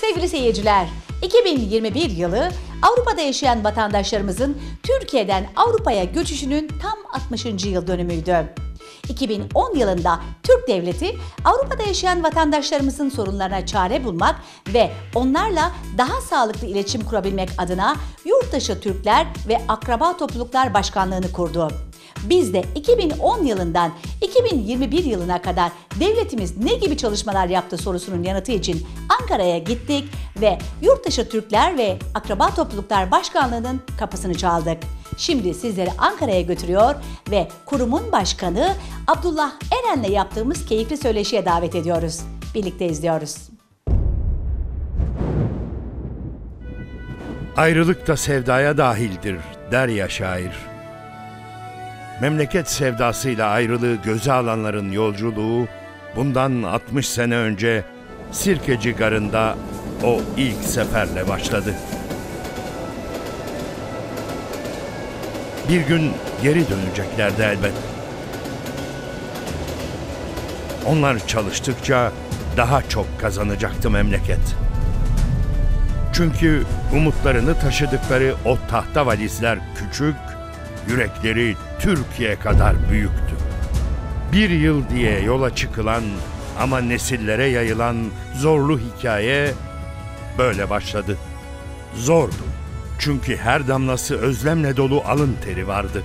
Sevgili seyirciler, 2021 yılı Avrupa'da yaşayan vatandaşlarımızın Türkiye'den Avrupa'ya göçüşünün tam 60. yıl dönümüydü. 2010 yılında Türk Devleti Avrupa'da yaşayan vatandaşlarımızın sorunlarına çare bulmak ve onlarla daha sağlıklı iletişim kurabilmek adına Yurttaşı Türkler ve Akraba Topluluklar Başkanlığını kurdu. Biz de 2010 yılından 2021 yılına kadar devletimiz ne gibi çalışmalar yaptı sorusunun yanıtı için Ankara'ya gittik ve Yurtdışı Türkler ve Akraba Topluluklar Başkanlığı'nın kapısını çaldık. Şimdi sizleri Ankara'ya götürüyor ve kurumun başkanı Abdullah Eren'le yaptığımız keyifli söyleşiye davet ediyoruz. Birlikte izliyoruz. Ayrılık da sevdaya dahildir der ya şair. Memleket sevdasıyla ayrılığı göze alanların yolculuğu bundan 60 sene önce Sirkeci Garı'nda o ilk seferle başladı. Bir gün geri döneceklerdi elbet. Onlar çalıştıkça daha çok kazanacaktı memleket. Çünkü umutlarını taşıdıkları o tahta valizler küçük, yürekleri Türkiye kadar büyüktü. Bir yıl diye yola çıkılan ama nesillere yayılan zorlu hikaye böyle başladı. Zordu. Çünkü her damlası özlemle dolu alın teri vardı.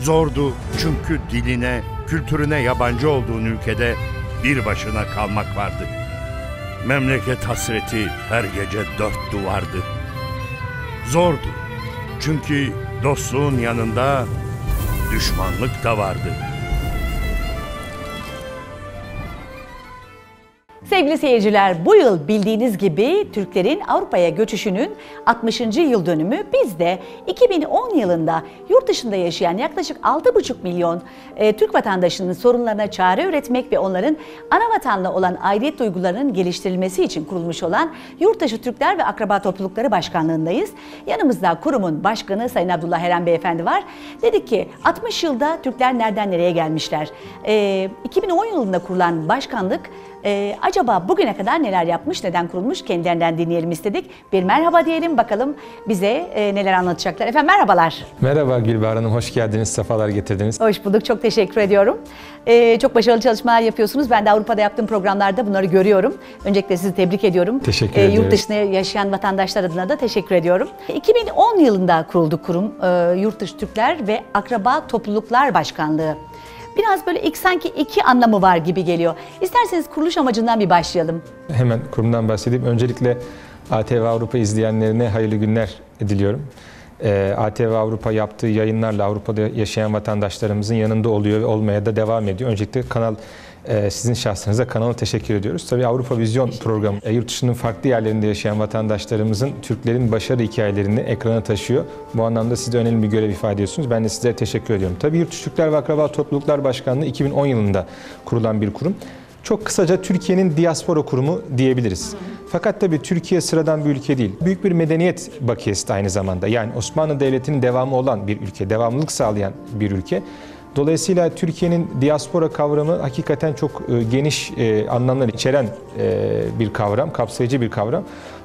Zordu çünkü diline, kültürüne yabancı olduğun ülkede bir başına kalmak vardı. Memleket hasreti her gece dört duvardı. Zordu çünkü dostluğun yanında düşmanlık da vardı. Sevgili seyirciler, bu yıl bildiğiniz gibi Türklerin Avrupa'ya göçüşünün 60. yıl dönümü. Biz de 2010 yılında yurt dışında yaşayan yaklaşık 6,5 milyon e, Türk vatandaşının sorunlarına çare üretmek ve onların ana vatanla olan aidiyet duygularının geliştirilmesi için kurulmuş olan Yurttaşı Türkler ve Akraba Toplulukları Başkanlığındayız. Yanımızda kurumun başkanı Sayın Abdullah Eren Beyefendi var. Dedik ki 60 yılda Türkler nereden nereye gelmişler? E, 2010 yılında kurulan başkanlık ee, acaba bugüne kadar neler yapmış, neden kurulmuş kendilerinden dinleyelim istedik. Bir merhaba diyelim bakalım bize e, neler anlatacaklar. Efendim merhabalar. Merhaba Gülbahar Hanım, hoş geldiniz, sefalar getirdiniz. Hoş bulduk, çok teşekkür ediyorum. Ee, çok başarılı çalışmalar yapıyorsunuz. Ben de Avrupa'da yaptığım programlarda bunları görüyorum. Öncelikle sizi tebrik ediyorum. Teşekkür Ee. Yurt dışında yaşayan vatandaşlar adına da teşekkür ediyorum. 2010 yılında kuruldu kurum e, Yurt Dışı Türkler ve Akraba Topluluklar Başkanlığı. Biraz böyle ilk sanki iki anlamı var gibi geliyor. İsterseniz kuruluş amacından bir başlayalım. Hemen kurumdan bahsedeyim. Öncelikle ATV Avrupa izleyenlerine hayırlı günler diliyorum. Ee, ATV Avrupa yaptığı yayınlarla Avrupa'da yaşayan vatandaşlarımızın yanında oluyor ve olmaya da devam ediyor. Öncelikle kanal sizin şahsınıza kanala teşekkür ediyoruz. Tabii Avrupa Vizyon programı e, yurt dışının farklı yerlerinde yaşayan vatandaşlarımızın Türklerin başarı hikayelerini ekrana taşıyor. Bu anlamda siz de önemli bir görev ifade ediyorsunuz. Ben de sizlere teşekkür ediyorum. Tabii Yurt Türkler ve Akraba Topluluklar Başkanlığı 2010 yılında kurulan bir kurum. Çok kısaca Türkiye'nin diaspora kurumu diyebiliriz. Fakat tabii Türkiye sıradan bir ülke değil. Büyük bir medeniyet bakiyesi de aynı zamanda. Yani Osmanlı Devleti'nin devamı olan bir ülke, devamlılık sağlayan bir ülke. Dolayısıyla Türkiye'nin diaspora kavramı hakikaten çok e, geniş e, anlamlar içeren e, bir kavram, kapsayıcı bir kavram.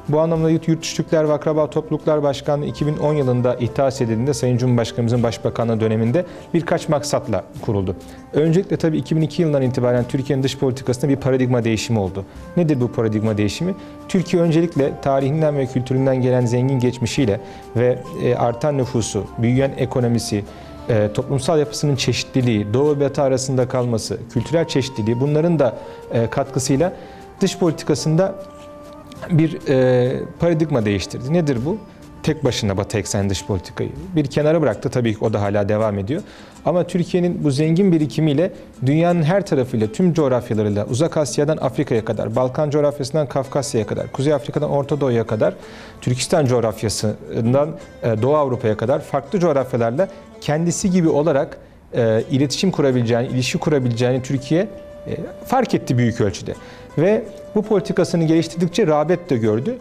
Bu anlamda Yurt Dışı Türkler ve Akraba Topluluklar Başkanlığı 2010 yılında ihtas edildiğinde Sayın Cumhurbaşkanımızın Başbakanlığı döneminde birkaç maksatla kuruldu. Öncelikle tabii 2002 yılından itibaren Türkiye'nin dış politikasında bir paradigma değişimi oldu. Nedir bu paradigma değişimi? Türkiye öncelikle tarihinden ve kültüründen gelen zengin geçmişiyle ve artan nüfusu, büyüyen ekonomisi, e, toplumsal yapısının çeşitliliği, Doğu ve Batı arasında kalması, kültürel çeşitliliği bunların da e, katkısıyla dış politikasında bir e, paradigma değiştirdi. Nedir bu? Tek başına Batı eksen dış politikayı bir kenara bıraktı. Tabii ki o da hala devam ediyor. Ama Türkiye'nin bu zengin birikimiyle dünyanın her tarafıyla, tüm coğrafyalarıyla, Uzak Asya'dan Afrika'ya kadar, Balkan coğrafyasından Kafkasya'ya kadar, Kuzey Afrika'dan Orta Doğu'ya kadar, Türkistan coğrafyasından e, Doğu Avrupa'ya kadar farklı coğrafyalarla kendisi gibi olarak e, iletişim kurabileceğini, ilişki kurabileceğini Türkiye e, fark etti büyük ölçüde. Ve bu politikasını geliştirdikçe rağbet de gördü.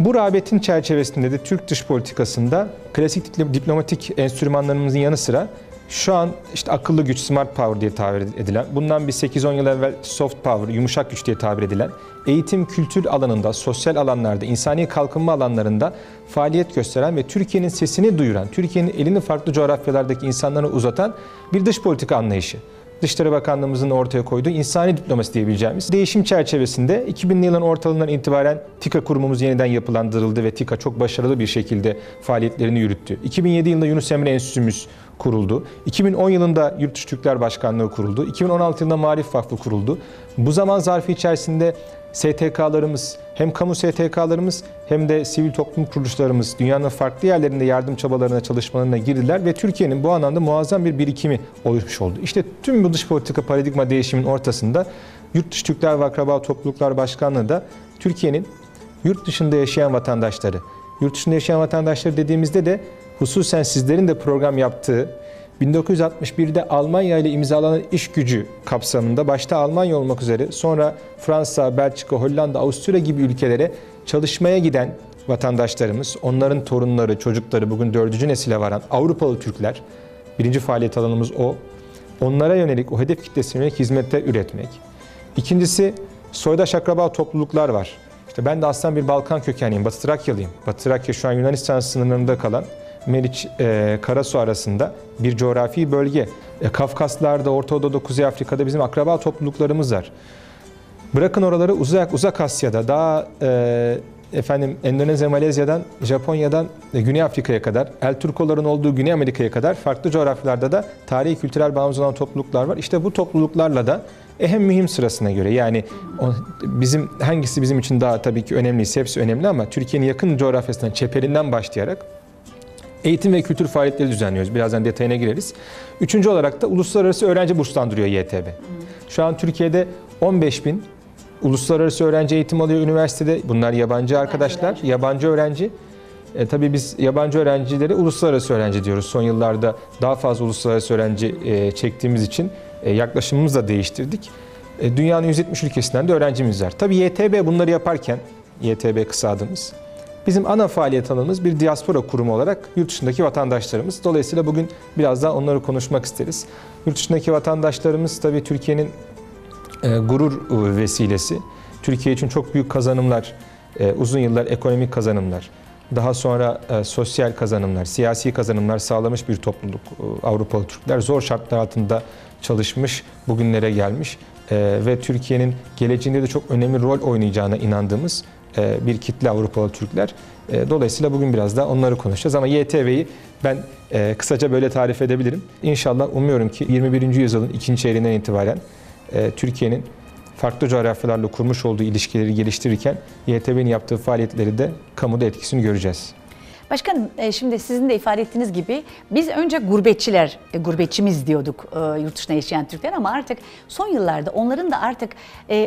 Bu rağbetin çerçevesinde de Türk dış politikasında klasik diplomatik enstrümanlarımızın yanı sıra Şu an işte akıllı güç, smart power diye tabir edilen, bundan bir 8-10 yıl evvel soft power, yumuşak güç diye tabir edilen, eğitim, kültür alanında, sosyal alanlarda, insani kalkınma alanlarında faaliyet gösteren ve Türkiye'nin sesini duyuran, Türkiye'nin elini farklı coğrafyalardaki insanlara uzatan bir dış politika anlayışı. Dışişleri Bakanlığımızın ortaya koyduğu insani diplomasi diyebileceğimiz değişim çerçevesinde 2000'li yılın ortalarından itibaren TİKA kurumumuz yeniden yapılandırıldı ve TİKA çok başarılı bir şekilde faaliyetlerini yürüttü. 2007 yılında Yunus Emre Enstitümüz kuruldu. 2010 yılında Yurtdışı Türkler Başkanlığı kuruldu. 2016 yılında Marif Vakfı kuruldu. Bu zaman zarfı içerisinde STK'larımız, hem kamu STK'larımız hem de sivil toplum kuruluşlarımız dünyanın farklı yerlerinde yardım çabalarına, çalışmalarına girdiler ve Türkiye'nin bu anlamda muazzam bir birikimi oluşmuş oldu. İşte tüm bu dış politika paradigma değişiminin ortasında Yurtdışı Türkler ve Akraba Topluluklar Başkanlığı da Türkiye'nin yurt dışında yaşayan vatandaşları, yurt dışında yaşayan vatandaşları dediğimizde de hususen sizlerin de program yaptığı 1961'de Almanya ile imzalanan iş gücü kapsamında başta Almanya olmak üzere sonra Fransa, Belçika, Hollanda, Avusturya gibi ülkelere çalışmaya giden vatandaşlarımız, onların torunları, çocukları bugün dördüncü nesile varan Avrupalı Türkler, birinci faaliyet alanımız o. Onlara yönelik, o hedef kitlesine yönelik hizmette üretmek. İkincisi soydaş akraba topluluklar var. İşte ben de aslında bir Balkan kökenliyim, Batı Trakyalıyım. Batı Trakya şu an Yunanistan sınırlarında kalan Meriç, e, Karasu arasında bir coğrafi bölge. E, Kafkaslar'da, Orta Doğu'da, Kuzey Afrika'da bizim akraba topluluklarımız var. Bırakın oraları uzak uzak Asya'da daha e, efendim Endonezya, Malezya'dan, Japonya'dan e, Güney Afrika'ya kadar, El Turkoların olduğu Güney Amerika'ya kadar farklı coğrafyalarda da tarihi kültürel bağımız olan topluluklar var. İşte bu topluluklarla da ehem mühim sırasına göre yani bizim hangisi bizim için daha tabii ki önemliyse hepsi önemli ama Türkiye'nin yakın coğrafyasından, çeperinden başlayarak eğitim ve kültür faaliyetleri düzenliyoruz. Birazdan detayına gireriz. Üçüncü olarak da uluslararası öğrenci burslandırıyor YTB. Şu an Türkiye'de 15 bin uluslararası öğrenci eğitim alıyor üniversitede. Bunlar yabancı arkadaşlar, yabancı öğrenci. E, tabii biz yabancı öğrencileri uluslararası öğrenci diyoruz. Son yıllarda daha fazla uluslararası öğrenci e, çektiğimiz için e, yaklaşımımızı da değiştirdik. E, dünyanın 170 ülkesinden de öğrencimiz var. Tabii YTB bunları yaparken, YTB kısa adımız, Bizim ana faaliyet alanımız bir diaspora kurumu olarak yurt dışındaki vatandaşlarımız. Dolayısıyla bugün biraz daha onları konuşmak isteriz. Yurt dışındaki vatandaşlarımız tabii Türkiye'nin e, gurur vesilesi. Türkiye için çok büyük kazanımlar, e, uzun yıllar ekonomik kazanımlar, daha sonra e, sosyal kazanımlar, siyasi kazanımlar sağlamış bir topluluk. E, Avrupalı Türkler zor şartlar altında çalışmış, bugünlere gelmiş e, ve Türkiye'nin geleceğinde de çok önemli rol oynayacağına inandığımız e, bir kitle Avrupalı Türkler. E, Dolayısıyla bugün biraz da onları konuşacağız ama YTV'yi ben e, kısaca böyle tarif edebilirim. İnşallah umuyorum ki 21. yüzyılın ikinci çeyreğinden itibaren e, Türkiye'nin farklı coğrafyalarla kurmuş olduğu ilişkileri geliştirirken YTV'nin yaptığı faaliyetleri de kamuda etkisini göreceğiz. Başkanım e, şimdi sizin de ifade ettiğiniz gibi biz önce gurbetçiler, e, gurbetçimiz diyorduk e, yurt dışında yaşayan Türkler ama artık son yıllarda onların da artık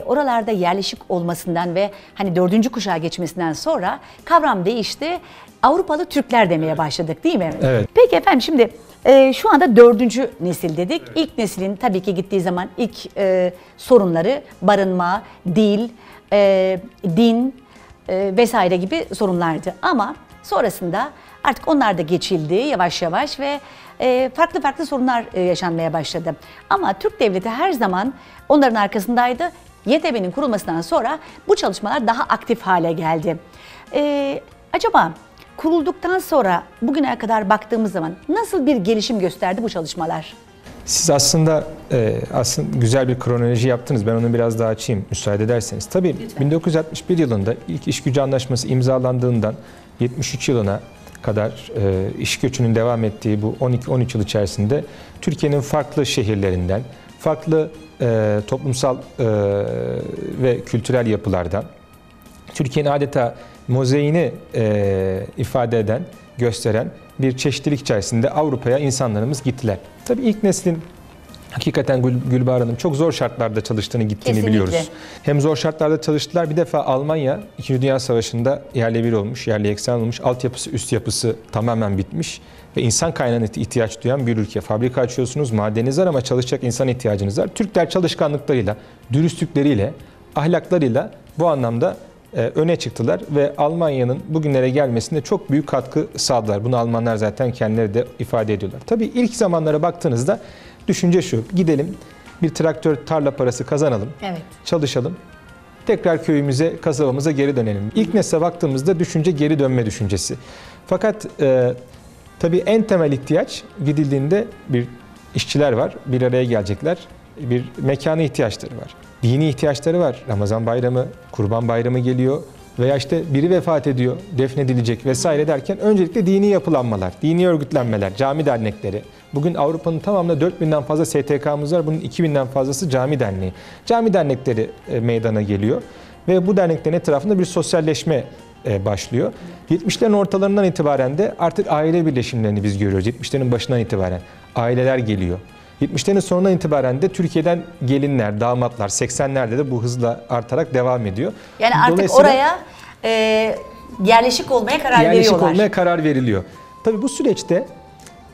oralarda yerleşik olmasından ve hani dördüncü kuşağa geçmesinden sonra kavram değişti. Avrupalı Türkler demeye başladık değil mi? Evet. Peki efendim şimdi e, şu anda dördüncü nesil dedik. İlk neslin tabii ki gittiği zaman ilk e, sorunları barınma, dil, e, din e, vesaire gibi sorunlardı. Ama sonrasında artık onlar da geçildi yavaş yavaş ve e, farklı farklı sorunlar e, yaşanmaya başladı. Ama Türk Devleti her zaman onların arkasındaydı. YTB'nin kurulmasından sonra bu çalışmalar daha aktif hale geldi. E, acaba kurulduktan sonra bugüne kadar baktığımız zaman nasıl bir gelişim gösterdi bu çalışmalar? Siz aslında e, aslında güzel bir kronoloji yaptınız. Ben onu biraz daha açayım müsaade ederseniz. Tabii 1961 yılında ilk iş gücü anlaşması imzalandığından 73 yılına kadar e, iş göçünün devam ettiği bu 12-13 yıl içerisinde Türkiye'nin farklı şehirlerinden, farklı e, toplumsal e, ve kültürel yapılardan Türkiye'nin adeta mozaiğini e, ifade eden, gösteren bir çeşitlilik içerisinde Avrupa'ya insanlarımız gittiler. Tabii ilk neslin hakikaten Gül, Gülbahar Hanım çok zor şartlarda çalıştığını gittiğini Kesinlikle. biliyoruz. Hem zor şartlarda çalıştılar bir defa Almanya 2. Dünya Savaşı'nda yerle bir olmuş, yerle eksen olmuş. Altyapısı, üst yapısı tamamen bitmiş ve insan kaynağına ihtiyaç duyan bir ülke. Fabrika açıyorsunuz, madeniniz var ama çalışacak insan ihtiyacınız var. Türkler çalışkanlıklarıyla, dürüstlükleriyle, ahlaklarıyla bu anlamda e, öne çıktılar ve Almanya'nın bugünlere gelmesinde çok büyük katkı sağladılar. Bunu Almanlar zaten kendileri de ifade ediyorlar. Tabii ilk zamanlara baktığınızda düşünce şu, gidelim bir traktör tarla parası kazanalım, Evet. çalışalım, tekrar köyümüze, kasabamıza geri dönelim. İlk nesle baktığımızda düşünce geri dönme düşüncesi. Fakat e, tabii en temel ihtiyaç gidildiğinde bir işçiler var, bir araya gelecekler, bir mekana ihtiyaçları var. Dini ihtiyaçları var. Ramazan bayramı, kurban bayramı geliyor veya işte biri vefat ediyor, defnedilecek vesaire derken öncelikle dini yapılanmalar, dini örgütlenmeler, cami dernekleri. Bugün Avrupa'nın tamamında 4000'den fazla STK'mız var. Bunun 2000'den fazlası cami derneği. Cami dernekleri e, meydana geliyor ve bu derneklerin etrafında bir sosyalleşme e, başlıyor. 70'lerin ortalarından itibaren de artık aile birleşimlerini biz görüyoruz. 70'lerin başından itibaren aileler geliyor. 70'lerin sonundan itibaren de Türkiye'den gelinler, damatlar 80'lerde de bu hızla artarak devam ediyor. Yani artık oraya e, yerleşik olmaya karar yerleşik veriyorlar. olmaya karar veriliyor. Tabii bu süreçte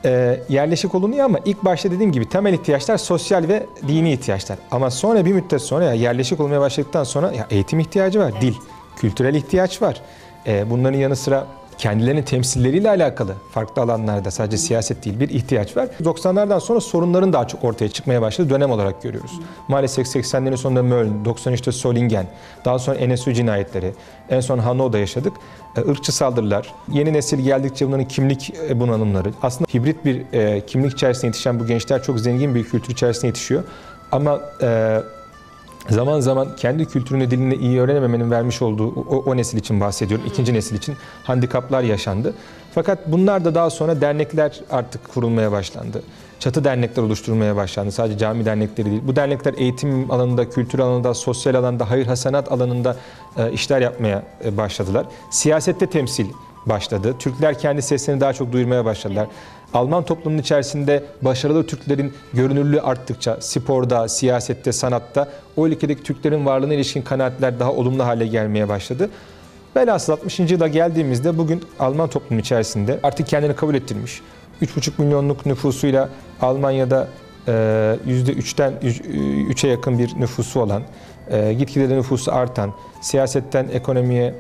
e, yerleşik olunuyor ama ilk başta dediğim gibi temel ihtiyaçlar sosyal ve dini ihtiyaçlar. Ama sonra bir müddet sonra ya yerleşik olmaya başladıktan sonra ya eğitim ihtiyacı var, dil, kültürel ihtiyaç var. E, bunların yanı sıra kendilerinin temsilleriyle alakalı farklı alanlarda sadece siyaset değil bir ihtiyaç var. 90'lardan sonra sorunların daha çok ortaya çıkmaya başladığı dönem olarak görüyoruz. Maalesef 80'lerin sonunda Mölln, 93'te Solingen, daha sonra NSU cinayetleri, en son Hano'da yaşadık. E, ırkçı saldırılar, yeni nesil geldikçe bunların kimlik e, bunalımları. Aslında hibrit bir e, kimlik içerisinde yetişen bu gençler çok zengin bir kültür içerisinde yetişiyor. Ama e, zaman zaman kendi kültürünü, dilini iyi öğrenememenin vermiş olduğu o, o nesil için bahsediyorum. ikinci nesil için handikaplar yaşandı. Fakat bunlar da daha sonra dernekler artık kurulmaya başlandı. Çatı dernekler oluşturulmaya başlandı. Sadece cami dernekleri değil. Bu dernekler eğitim alanında, kültür alanında, sosyal alanda, hayır hasenat alanında e, işler yapmaya e, başladılar. Siyasette temsil başladı. Türkler kendi seslerini daha çok duyurmaya başladılar. Alman toplumunun içerisinde başarılı Türklerin görünürlüğü arttıkça sporda, siyasette, sanatta o ülkedeki Türklerin varlığına ilişkin kanaatler daha olumlu hale gelmeye başladı. Velhasıl 60. yıla geldiğimizde bugün Alman toplumun içerisinde artık kendini kabul ettirmiş. 3,5 milyonluk nüfusuyla Almanya'da e, %3'ten 3'e yakın bir nüfusu olan, e, gitgide de nüfusu artan, siyasetten ekonomiye,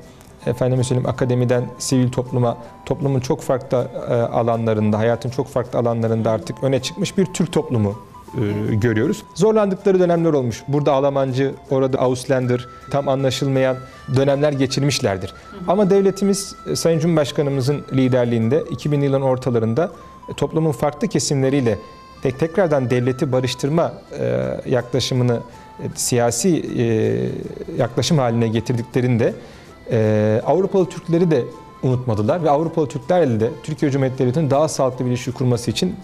efendime söyleyeyim akademiden sivil topluma, toplumun çok farklı e, alanlarında, hayatın çok farklı alanlarında artık öne çıkmış bir Türk toplumu e, görüyoruz. Zorlandıkları dönemler olmuş. Burada Almancı, orada Ausländer tam anlaşılmayan dönemler geçirmişlerdir. Ama devletimiz e, Sayın Cumhurbaşkanımızın liderliğinde 2000 yılın ortalarında toplumun farklı kesimleriyle tek tekrardan devleti barıştırma yaklaşımını siyasi yaklaşım haline getirdiklerinde e, Avrupalı Türkleri de unutmadılar ve Avrupalı Türklerle de Türkiye Cumhuriyeti Devleti'nin daha sağlıklı bir ilişki kurması için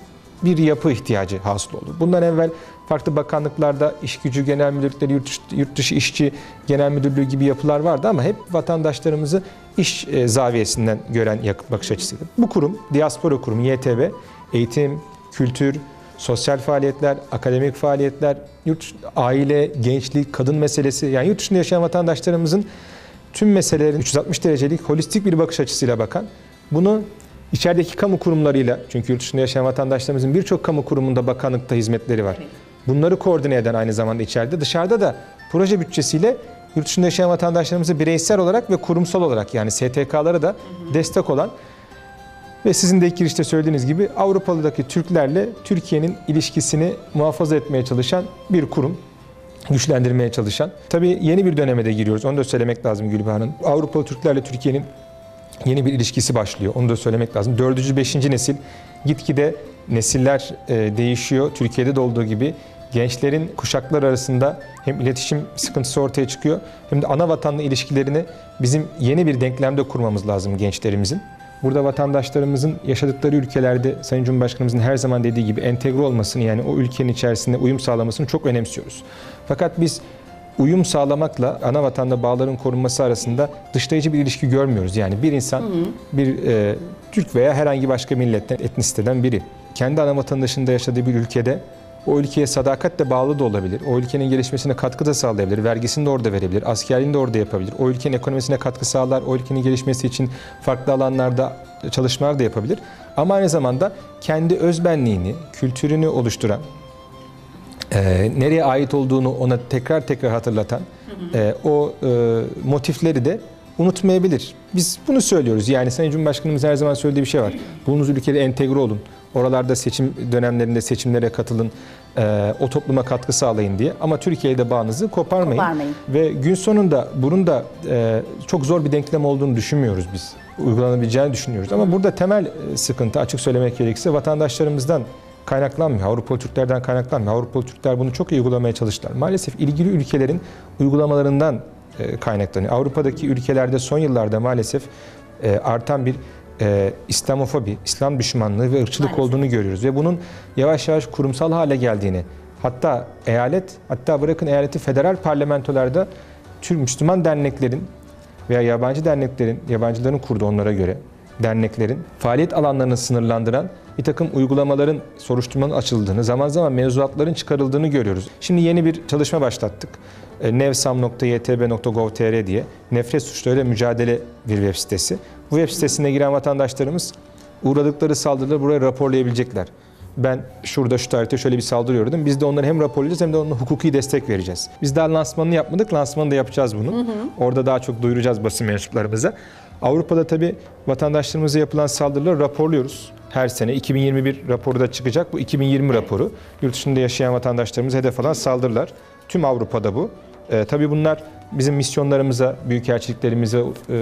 bir yapı ihtiyacı hasıl oldu. Bundan evvel farklı bakanlıklarda iş gücü genel müdürlükleri, yurt dışı, yurt dışı işçi genel müdürlüğü gibi yapılar vardı ama hep vatandaşlarımızı iş e, zaviyesinden gören bakış açısıydı. Bu kurum, Diaspora Kurumu, YTB, eğitim, kültür, sosyal faaliyetler, akademik faaliyetler, yurt aile, gençlik, kadın meselesi yani yurt dışında yaşayan vatandaşlarımızın tüm meselelerin 360 derecelik holistik bir bakış açısıyla bakan, bunu içerideki kamu kurumlarıyla, çünkü yurt dışında yaşayan vatandaşlarımızın birçok kamu kurumunda bakanlıkta hizmetleri var. Bunları koordine eden aynı zamanda içeride, dışarıda da proje bütçesiyle yurt dışında yaşayan vatandaşlarımızı bireysel olarak ve kurumsal olarak yani STK'lara da destek olan ve sizin de ilk girişte söylediğiniz gibi Avrupalı'daki Türklerle Türkiye'nin ilişkisini muhafaza etmeye çalışan bir kurum güçlendirmeye çalışan. Tabii yeni bir döneme de giriyoruz. Onu da söylemek lazım Gülbahar Hanım. Avrupalı Türklerle Türkiye'nin yeni bir ilişkisi başlıyor. Onu da söylemek lazım. Dördüncü, beşinci nesil gitgide nesiller e, değişiyor. Türkiye'de de olduğu gibi gençlerin kuşaklar arasında hem iletişim sıkıntısı ortaya çıkıyor hem de ana vatanla ilişkilerini bizim yeni bir denklemde kurmamız lazım gençlerimizin. Burada vatandaşlarımızın yaşadıkları ülkelerde Sayın Cumhurbaşkanımızın her zaman dediği gibi entegre olmasını yani o ülkenin içerisinde uyum sağlamasını çok önemsiyoruz. Fakat biz uyum sağlamakla ana vatanda bağların korunması arasında dışlayıcı bir ilişki görmüyoruz. Yani bir insan bir e, Türk veya herhangi başka milletten, etnisiteden biri kendi ana vatandaşında yaşadığı bir ülkede o ülkeye sadakatle bağlı da olabilir. O ülkenin gelişmesine katkı da sağlayabilir. Vergisini de orada verebilir. Askerliğini de orada yapabilir. O ülkenin ekonomisine katkı sağlar. O ülkenin gelişmesi için farklı alanlarda çalışmalar da yapabilir. Ama aynı zamanda kendi özbenliğini, kültürünü oluşturan e, nereye ait olduğunu ona tekrar tekrar hatırlatan e, o e, motifleri de unutmayabilir. Biz bunu söylüyoruz. Yani Sayın Cumhurbaşkanımız her zaman söylediği bir şey var. Bulunduğunuz ülkede entegre olun. Oralarda seçim dönemlerinde seçimlere katılın. e, o topluma katkı sağlayın diye. Ama Türkiye'de bağınızı koparmayın. Koparmayın. Ve gün sonunda bunun da e, çok zor bir denklem olduğunu düşünmüyoruz biz. Uygulanabileceğini düşünüyoruz. Ama burada temel e, sıkıntı açık söylemek gerekirse vatandaşlarımızdan kaynaklanmıyor. Avrupalı Türklerden kaynaklanmıyor. Avrupalı Türkler bunu çok iyi uygulamaya çalıştılar. Maalesef ilgili ülkelerin uygulamalarından e, kaynaklanıyor. Avrupa'daki ülkelerde son yıllarda maalesef e, artan bir e, İslamofobi, İslam düşmanlığı ve ırkçılık Maalesef. olduğunu görüyoruz. Ve bunun yavaş yavaş kurumsal hale geldiğini, hatta eyalet, hatta bırakın eyaleti federal parlamentolarda Türk Müslüman derneklerin veya yabancı derneklerin, yabancıların kurduğu onlara göre derneklerin faaliyet alanlarını sınırlandıran bir takım uygulamaların soruşturmanın açıldığını, zaman zaman mevzuatların çıkarıldığını görüyoruz. Şimdi yeni bir çalışma başlattık. E, nevsam.ytb.gov.tr diye nefret suçlarıyla mücadele bir web sitesi. Bu web sitesine giren vatandaşlarımız uğradıkları saldırıları buraya raporlayabilecekler. Ben şurada şu tarihte şöyle bir saldırı uğradım. Biz de onları hem raporlayacağız hem de onlara hukuki destek vereceğiz. Biz daha lansmanını yapmadık. Lansmanını da yapacağız bunu. Orada daha çok duyuracağız basın mensuplarımıza. Avrupa'da tabii vatandaşlarımıza yapılan saldırıları raporluyoruz. Her sene 2021 raporu da çıkacak. Bu 2020 raporu. Yurt dışında yaşayan vatandaşlarımıza hedef alan saldırılar. Tüm Avrupa'da bu. Ee, tabii bunlar bizim misyonlarımıza, büyükelçiliklerimize e,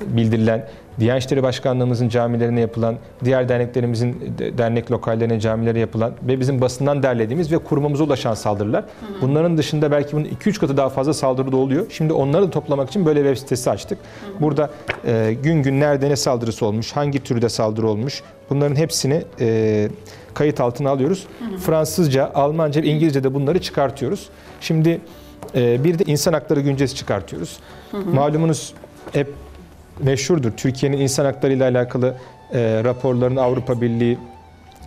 bildirilen, Diyanet İşleri Başkanlığımızın camilerine yapılan, diğer derneklerimizin de- dernek lokallerine, camilere yapılan ve bizim basından derlediğimiz ve kurumumuza ulaşan saldırılar. Bunların dışında belki bunun 2-3 katı daha fazla saldırı da oluyor. Şimdi onları da toplamak için böyle web sitesi açtık. Burada e, gün gün nerede ne saldırısı olmuş, hangi türde saldırı olmuş bunların hepsini e, kayıt altına alıyoruz. Fransızca, Almanca ve İngilizce de bunları çıkartıyoruz. Şimdi e, bir de insan hakları güncesi çıkartıyoruz. Malumunuz hep meşhurdur. Türkiye'nin insan hakları ile alakalı e, raporlarını Avrupa Birliği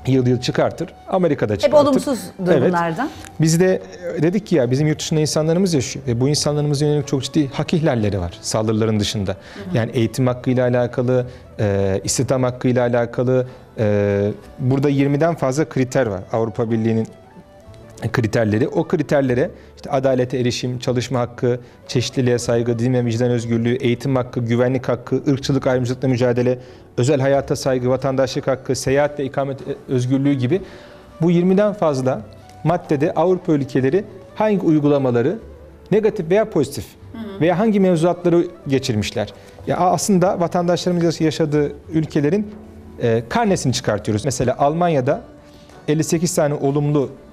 yıl yıl çıkartır. Amerika'da Hep çıkartır. olumsuz Evet. durumlardan. Biz de e, dedik ki ya bizim yurt dışında insanlarımız yaşıyor ve bu insanlarımıza yönelik çok ciddi hak ihlalleri var saldırıların dışında. Yani eğitim hakkıyla alakalı, e, istihdam hakkıyla alakalı e, burada 20'den fazla kriter var Avrupa Birliği'nin kriterleri. O kriterlere işte adalete erişim, çalışma hakkı, çeşitliliğe saygı, din ve vicdan özgürlüğü, eğitim hakkı, güvenlik hakkı, ırkçılık ayrımcılıkla mücadele, özel hayata saygı, vatandaşlık hakkı, seyahat ve ikamet özgürlüğü gibi bu 20'den fazla maddede Avrupa ülkeleri hangi uygulamaları negatif veya pozitif veya hangi mevzuatları geçirmişler. Ya aslında vatandaşlarımız yaşadığı ülkelerin e, karnesini çıkartıyoruz. Mesela Almanya'da 58 tane olumlu e,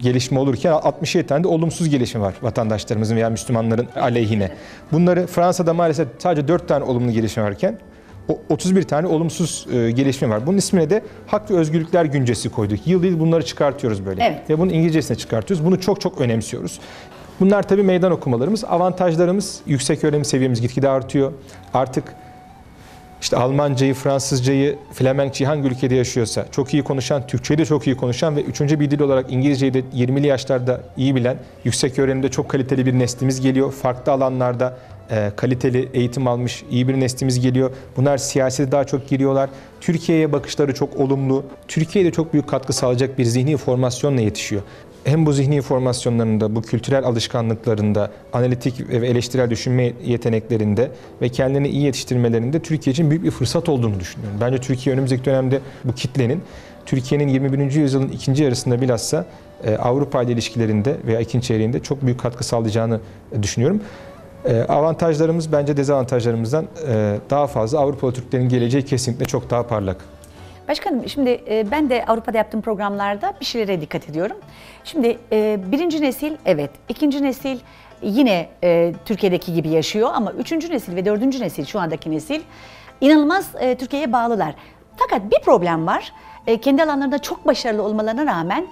gelişme olurken 67 tane de olumsuz gelişme var vatandaşlarımızın veya Müslümanların aleyhine. Bunları Fransa'da maalesef sadece 4 tane olumlu gelişme varken o 31 tane olumsuz e, gelişme var. Bunun ismine de Hak ve Özgürlükler Güncesi koyduk. Yıl yıl bunları çıkartıyoruz böyle. Evet. Ve bunun İngilizcesine çıkartıyoruz. Bunu çok çok önemsiyoruz. Bunlar tabii meydan okumalarımız. Avantajlarımız yüksek öğrenim seviyemiz gitgide artıyor. Artık işte Almancayı, Fransızcayı, Flemenkçeyi hangi ülkede yaşıyorsa çok iyi konuşan, Türkçeyi de çok iyi konuşan ve üçüncü bir dil olarak İngilizceyi de 20'li yaşlarda iyi bilen, yüksek öğrenimde çok kaliteli bir neslimiz geliyor. Farklı alanlarda e, kaliteli eğitim almış iyi bir neslimiz geliyor. Bunlar siyasete daha çok giriyorlar. Türkiye'ye bakışları çok olumlu. Türkiye'de çok büyük katkı sağlayacak bir zihni formasyonla yetişiyor hem bu zihni formasyonlarında, bu kültürel alışkanlıklarında, analitik ve eleştirel düşünme yeteneklerinde ve kendilerini iyi yetiştirmelerinde Türkiye için büyük bir fırsat olduğunu düşünüyorum. Bence Türkiye önümüzdeki dönemde bu kitlenin Türkiye'nin 21. yüzyılın ikinci yarısında bilhassa e, Avrupa ile ilişkilerinde veya ikinci çeyreğinde çok büyük katkı sağlayacağını e, düşünüyorum. E, avantajlarımız bence dezavantajlarımızdan daha fazla. Avrupalı Türklerin geleceği kesinlikle çok daha parlak. Başkanım şimdi e, ben de Avrupa'da yaptığım programlarda bir şeylere dikkat ediyorum. Şimdi e, birinci nesil evet, ikinci nesil yine e, Türkiye'deki gibi yaşıyor ama üçüncü nesil ve dördüncü nesil şu andaki nesil inanılmaz Türkiye'ye bağlılar. Fakat bir problem var. Kendi alanlarında çok başarılı olmalarına rağmen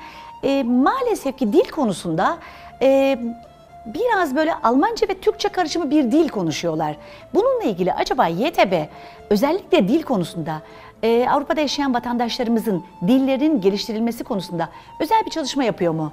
maalesef ki dil konusunda biraz böyle Almanca ve Türkçe karışımı bir dil konuşuyorlar. Bununla ilgili acaba YTB özellikle dil konusunda e, Avrupa'da yaşayan vatandaşlarımızın dillerin geliştirilmesi konusunda özel bir çalışma yapıyor mu?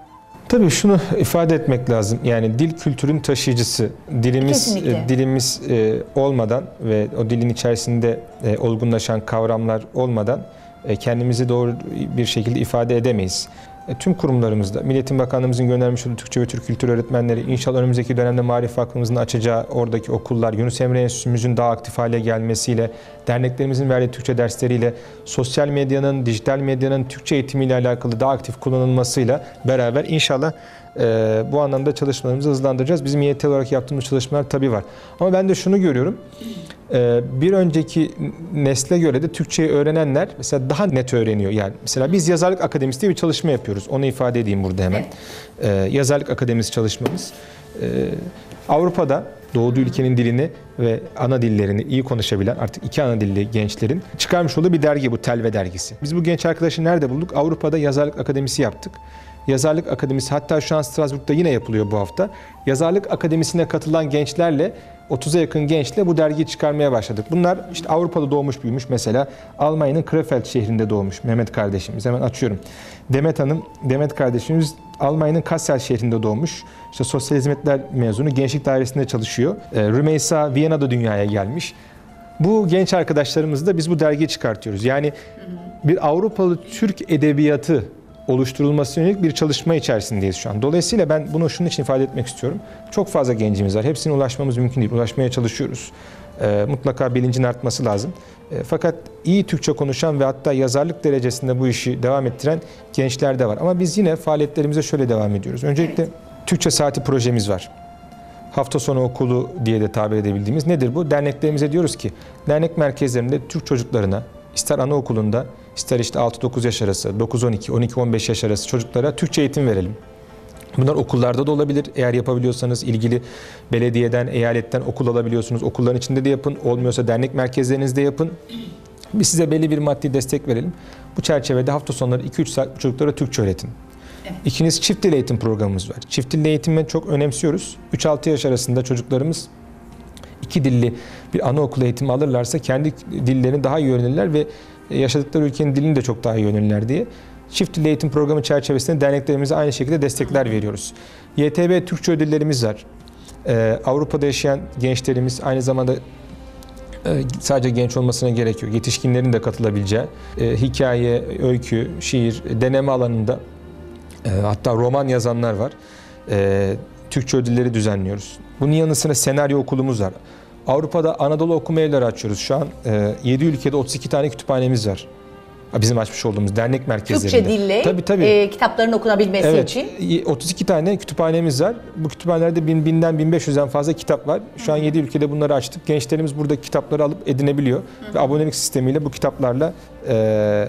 Tabii şunu ifade etmek lazım. Yani dil kültürün taşıyıcısı. Dilimiz Kesinlikle. e, dilimiz e, olmadan ve o dilin içerisinde e, olgunlaşan kavramlar olmadan e, kendimizi doğru bir şekilde ifade edemeyiz. E, tüm kurumlarımızda, Milliyetin Bakanlığımızın göndermiş olduğu Türkçe ve Türk Kültürü öğretmenleri, inşallah önümüzdeki dönemde Marif Vakfımızın açacağı oradaki okullar, Yunus Emre Enstitümüzün daha aktif hale gelmesiyle, derneklerimizin verdiği Türkçe dersleriyle, sosyal medyanın, dijital medyanın Türkçe eğitimiyle alakalı daha aktif kullanılmasıyla beraber inşallah e, bu anlamda çalışmalarımızı hızlandıracağız. Bizim YT olarak yaptığımız çalışmalar tabii var. Ama ben de şunu görüyorum. Ee, bir önceki nesle göre de Türkçeyi öğrenenler mesela daha net öğreniyor. Yani mesela biz yazarlık akademisi diye bir çalışma yapıyoruz. Onu ifade edeyim burada hemen. Ee, yazarlık akademisi çalışmamız. Ee, Avrupa'da doğduğu ülkenin dilini ve ana dillerini iyi konuşabilen artık iki ana dilli gençlerin çıkarmış olduğu bir dergi bu Telve dergisi. Biz bu genç arkadaşı nerede bulduk? Avrupa'da yazarlık akademisi yaptık. Yazarlık Akademisi hatta şu an Strasbourg'da yine yapılıyor bu hafta. Yazarlık Akademisi'ne katılan gençlerle 30'a yakın gençle bu dergiyi çıkarmaya başladık. Bunlar işte Avrupa'da doğmuş büyümüş mesela Almanya'nın Krefeld şehrinde doğmuş Mehmet kardeşimiz. Hemen açıyorum. Demet Hanım, Demet kardeşimiz Almanya'nın Kassel şehrinde doğmuş. İşte sosyal hizmetler mezunu, gençlik dairesinde çalışıyor. Ee, Rümeysa Viyana'da dünyaya gelmiş. Bu genç arkadaşlarımızla biz bu dergiyi çıkartıyoruz. Yani bir Avrupalı Türk edebiyatı oluşturulması yönelik bir çalışma içerisindeyiz şu an. Dolayısıyla ben bunu şunun için ifade etmek istiyorum. Çok fazla gencimiz var. Hepsine ulaşmamız mümkün değil. Ulaşmaya çalışıyoruz. Ee, mutlaka bilincin artması lazım. Ee, fakat iyi Türkçe konuşan ve hatta yazarlık derecesinde bu işi devam ettiren gençler de var. Ama biz yine faaliyetlerimize şöyle devam ediyoruz. Öncelikle Türkçe Saati projemiz var hafta sonu okulu diye de tabir edebildiğimiz nedir bu? Derneklerimize diyoruz ki dernek merkezlerinde Türk çocuklarına ister anaokulunda ister işte 6-9 yaş arası, 9-12, 12-15 yaş arası çocuklara Türkçe eğitim verelim. Bunlar okullarda da olabilir. Eğer yapabiliyorsanız ilgili belediyeden, eyaletten okul alabiliyorsunuz. Okulların içinde de yapın. Olmuyorsa dernek merkezlerinizde yapın. Biz size belli bir maddi destek verelim. Bu çerçevede hafta sonları 2-3 saat çocuklara Türkçe öğretin. İkincisi çift dil eğitim programımız var. Çift dil eğitimi çok önemsiyoruz. 3-6 yaş arasında çocuklarımız iki dilli bir anaokulu eğitimi alırlarsa kendi dillerini daha iyi öğrenirler ve yaşadıkları ülkenin dilini de çok daha iyi öğrenirler diye. Çift dil eğitim programı çerçevesinde derneklerimize aynı şekilde destekler veriyoruz. YTB Türkçe ödüllerimiz var. Ee, Avrupa'da yaşayan gençlerimiz aynı zamanda e, sadece genç olmasına gerek yok. Yetişkinlerin de katılabileceği e, hikaye, öykü, şiir, deneme alanında e, hatta roman yazanlar var. E, Türkçe ödülleri düzenliyoruz. Bunun yanı sıra senaryo okulumuz var. Avrupa'da Anadolu okuma evleri açıyoruz. Şu an e, 7 ülkede 32 tane kütüphanemiz var. Bizim açmış olduğumuz dernek merkezlerinde. Türkçe dille Tabii tabii. e, kitapların okunabilmesi Evet, için. y- 32 tane kütüphanemiz var. Bu kütüphanelerde bin, binden 1500'den fazla kitap var. Şu an 7 ülkede bunları açtık. Gençlerimiz burada kitapları alıp edinebiliyor. Ve abonelik sistemiyle bu kitaplarla e,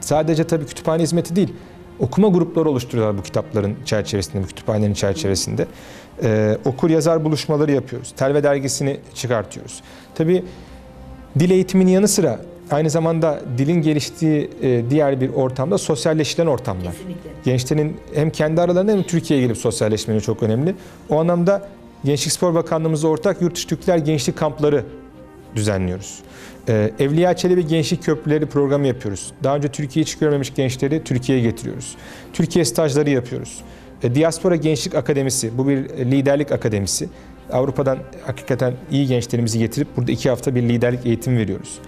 sadece tabii kütüphane hizmeti değil, okuma grupları oluşturuyorlar bu kitapların çerçevesinde, bu kütüphanenin çerçevesinde. E, okur yazar buluşmaları yapıyoruz. Telve dergisini çıkartıyoruz. Tabii dil eğitiminin yanı sıra aynı zamanda dilin geliştiği e, diğer bir ortamda sosyalleşilen ortamlar. Kesinlikle. Gençlerin hem kendi aralarında hem Türkiye'ye gelip sosyalleşmeleri çok önemli. O anlamda Gençlik Spor Bakanlığımızla ortak yurt dışı Türkler gençlik kampları düzenliyoruz. Ee, Evliya Çelebi Gençlik Köprüleri programı yapıyoruz. Daha önce Türkiye'yi hiç görmemiş gençleri Türkiye'ye getiriyoruz. Türkiye stajları yapıyoruz. Ee, Diaspora Gençlik Akademisi, bu bir liderlik akademisi. Avrupa'dan hakikaten iyi gençlerimizi getirip burada iki hafta bir liderlik eğitimi veriyoruz.